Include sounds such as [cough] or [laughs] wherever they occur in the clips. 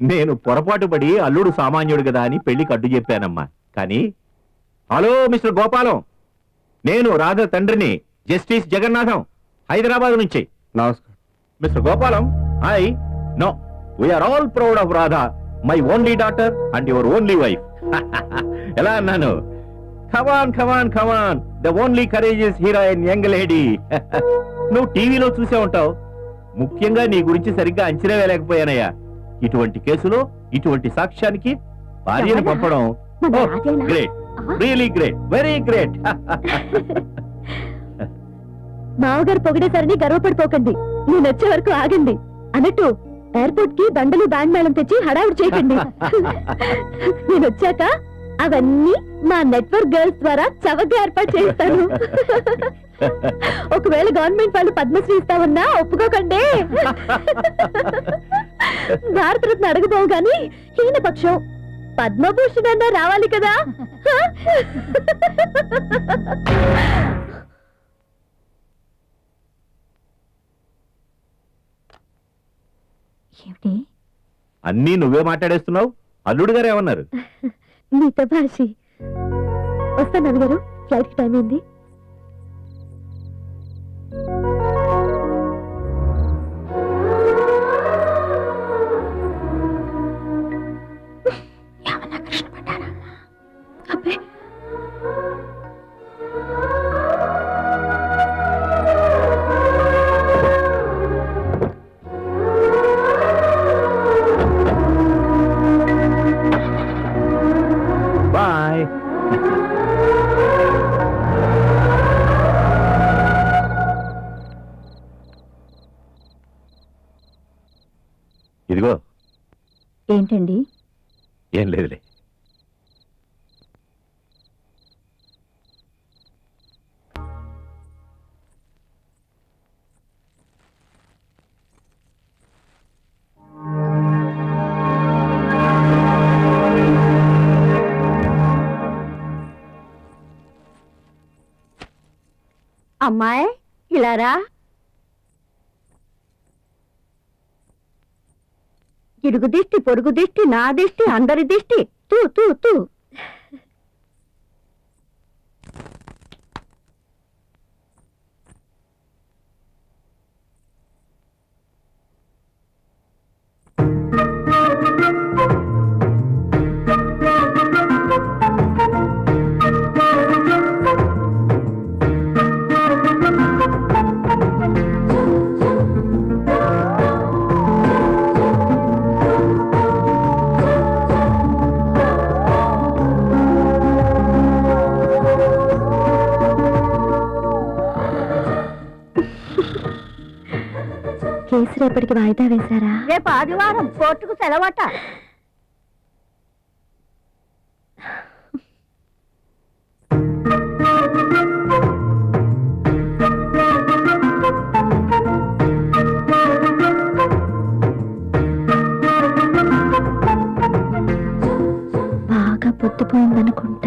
నేను పొరపాటు పడి అల్లుడు సామాన్యుడు కదా అని పెళ్ళికి అడ్డు చెప్పానమ్మా. కానీ హలో మిస్టర్ గోపాలం. నేను రాధ తండ్రిని జస్టిస్ జగన్నాథం హైదరాబాద్ నుంచి. నమస్కారం. Mister Gopalam I know we are all proud of Radha my only daughter and your only wife ఎలా అన్నాను? Come on come on come on the only courageous heroine young lady నువ్వు టీవీలో చూసే ఉంటావు. ముఖ్యంగా నీ గురించి సరిగ్గా అంచనా వేయలేకపోయానయ్యా. ఇటువంటి కేసులో ఇటువంటి సాక్ష్యానికి భార్యను? పంపడం? Great. Really great very great మావగారు పొగిడేసరిని గర్వపడిపోకండి. నేను వచ్చే వరకు ఆగండి. అన్నట్టు ఎయిర్పోర్ట్కి బండలు బ్యాండ్ మేళం తెచ్చి హడావుడి చేయకండి. నేను వచ్చాక అవన్నీ మా నెట్వర్క్ గర్ల్స్ ద్వారా చవకగా ఏర్పాటు చేస్తాను ఒకవేళ గవర్నమెంట్ వాళ్ళు పద్మశ్రీ ఇస్తామన్నా ఒప్పుకోకండి. భారతరత్న అడగబోవు గాని హీన పక్షం. పద్మభూషణ్ అన్నా రావాలి కదా? ఏమిటి? అన్నీ నువ్వే మాట్లాడేస్తున్నావు? అల్లుడు గారు ఏమన్నారు? మీతో భాషి వస్తాను అన్నగారు ఫ్లైట్ టైం అయింది. ఇదిగో. ఏంటండి? ఏం లేదులే. అమ్మాయి ఇలా రా. ఇరుగు దిష్టి పొరుగు దిష్టి నా దిష్టి అందరి దిష్టి. తూ తూ తూ. రేపటికి వాయిదా వేశారా? రేపు ఆదివారం కోర్టుకు సెలవట. బాగా పొద్దుపోయిందనుకుంటా.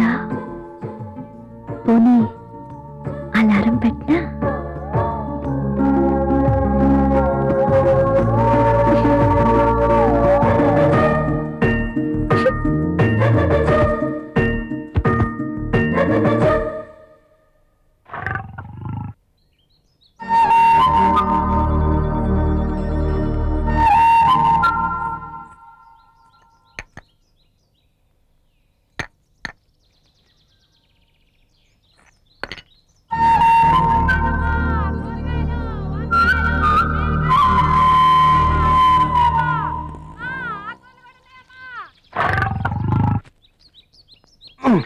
Oh!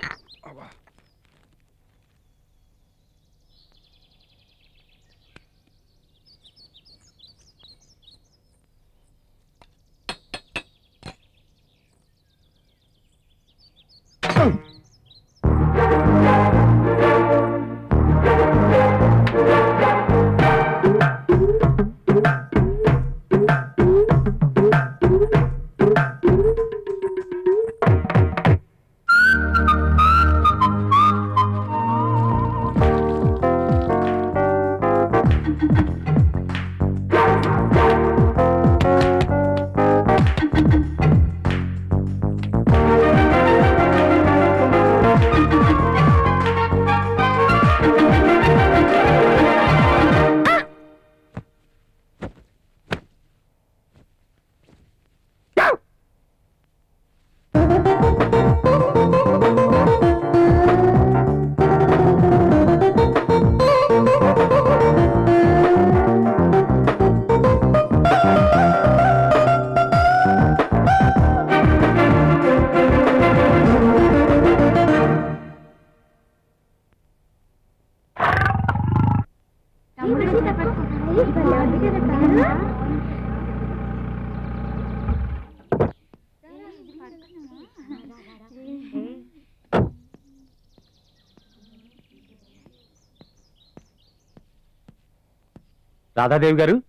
రాధాదేవి గారు?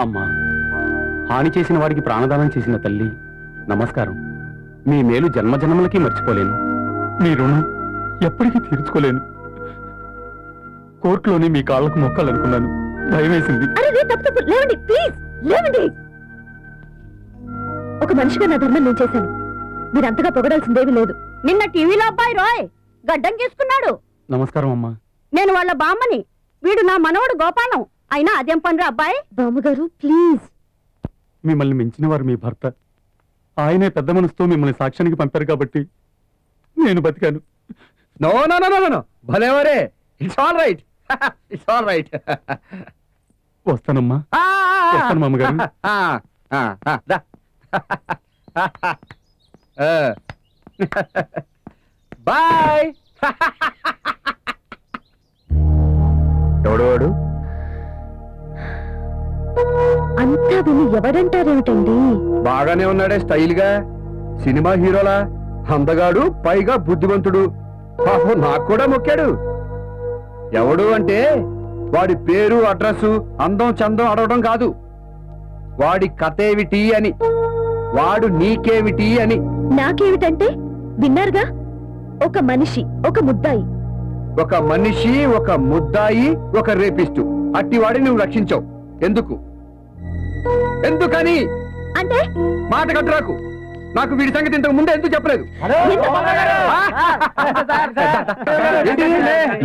అమ్మా హాని చేసిన వారికి ప్రాణదానం చేసిన తల్లి నమస్కారం. మీ మేలు జన్మజన్మలకి మర్చిపోలేను. మీ రుణం ఎప్పటికీ తీర్చుకోలేను. కోర్టులోనే మీ కాళ్ళకు మొక్కాలనుకున్నాను. భయం వేసింది అరే రే తప్పు తప్పు. లేవండి ప్లీజ్ లేవండి. ఒక మనిషిగా నా ధర్మం నేను చేశాను. మీరు అంతగా పొగడాల్సిందేమీ లేదు. నిన్న టీవీలో అబ్బాయి రోయ్ గడ్డం గీసుకున్నాడు నమస్కారం అమ్మా. నేను వాళ్ళ బామ్మని. వీడు నా మనవడు గోపాలం. అయినా అదేం పనిరా అబ్బాయి? బామ్మగారు ప్లీజ్. మిమ్మల్ని మించిన వారు మీ భర్త. ఆయనే పెద్ద మనసుతో మిమ్మల్ని సాక్ష్యానికి పంపారు కాబట్టి నేను బతికాను. No no no no no భలేవరే it's all right it's all right వస్తానమ్మా. వస్తాను, మామగారు. [laughs] బాయ్ [laughs] [laughs] ఎవడు వాడు? అంతా విని ఎవడంటారేమిటండి? బాగానే ఉన్నాడే స్టైల్గా సినిమా హీరోలా. అందగాడు పైగా బుద్ధిమంతుడు. పాపం నాకు కూడా మొక్కాడు. ఎవడు అంటే వాడి పేరు అడ్రస్ అందం చందం అడగడం కాదు. వాడి కథ ఏమిటి అని వాడు నీకేమిటి అని. నాకేమిటంటే విన్నారుగా? ఒక మనిషి ఒక ముద్దాయి. ఒక మనిషి ఒక ముద్దాయి ఒక రేపిస్టు. అట్టి వాడిని నువ్వు రక్షించావు. ఎందుకు? ఎందుకని? అంటే? మాట కట్టురాకు. నాకు వీడి సంగతి ఇంతకు ముందే ఎందుకు చెప్పలేదు?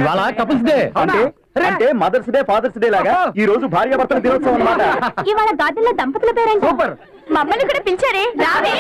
ఇవాళ కపుల్స్ డే. అంటే అంటే మదర్స్ డే ఫాదర్స్ డే లాగా ఈ రోజు భార్య భర్తల దినోత్సవం అన్నమాట. ఇవాళ గార్డెన్లో దంపతుల పేరేంటి? సూపర్. మమ్మల్ని కూడా పిలిచారే. రావే.